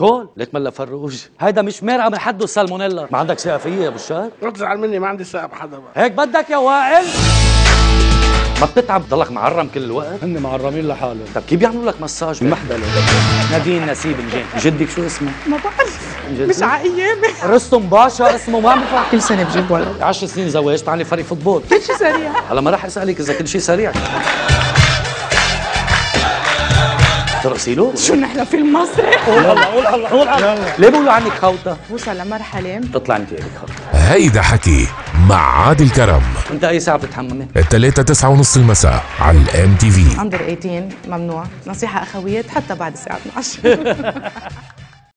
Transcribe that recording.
كول ليك ملا فروج هيدا مش مرقة من حده السالمونيلا ما عندك ثقه فيي يا أبو الشهر لا تزعل مني ما عندي ثقه بحدا بقى هيك بدك يا وائل ما بتتعب ضلك معرم كل الوقت؟ هن معرمين لحالهم. طب كيف بيعملوا لك مساج؟ المحدلة نادين نسيب نجين جدك شو اسمه؟ ما بعرف؟ مش على ايامي رستم باشا اسمه ما بفهم كل سنة بجيب ولد. 10 سنين زواج تعالي فريق football. كل شيء سريع. هلا ما راح أسألك إذا كل شيء سريع. ترقصي له؟ شو نحن في المسرح قول الله قول الله قول الله. ليه بيقولوا عنك خوته؟ وصل لمرحلة. تطلع انت الك خوته هيدا حكي مع عادل كرم. انت أي ساعة بتتحممي؟ التلاتة تسعة ونص المساء على ال MTV under 18 ممنوع. نصيحة اخويات حتى بعد الساعة 12